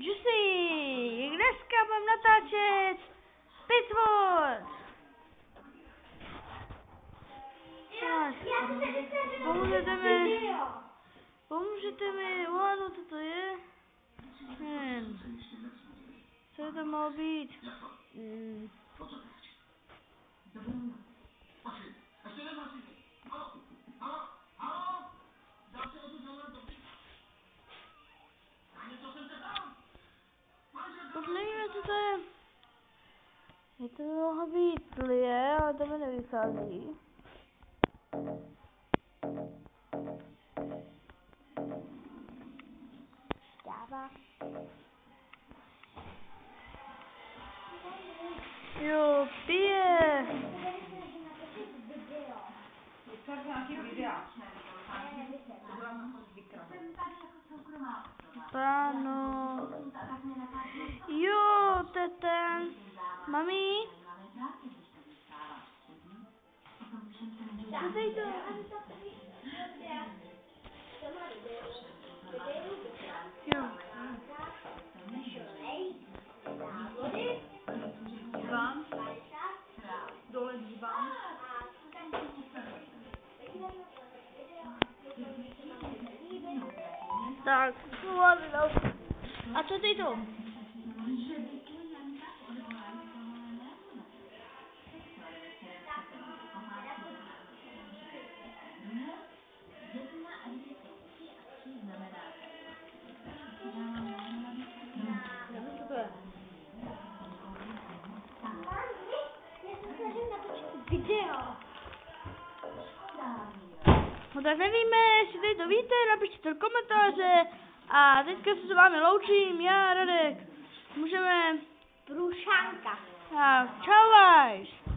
Juicy, dneska budeme natáčet Pitwood. Tak, pomůžete mi, pomůžete mi uhádnout, co to je? Hm. Co to mohlo být? Hmm. Nevíme, co to je. Je to mohlo být lie, ale to mi nevychází. Dává. Jo, pije. Fakt nějaký videa. Páno. Jo, to je ten. Mami? Dej to. Jo. Dívám. Dole dívám. Tak, a co ty to? Video. No tak nevíme, jestli tady to víte, napište to do komentáře. A teďka se s vámi loučím, já Radek. Můžeme... Průšanka. Tak, čau.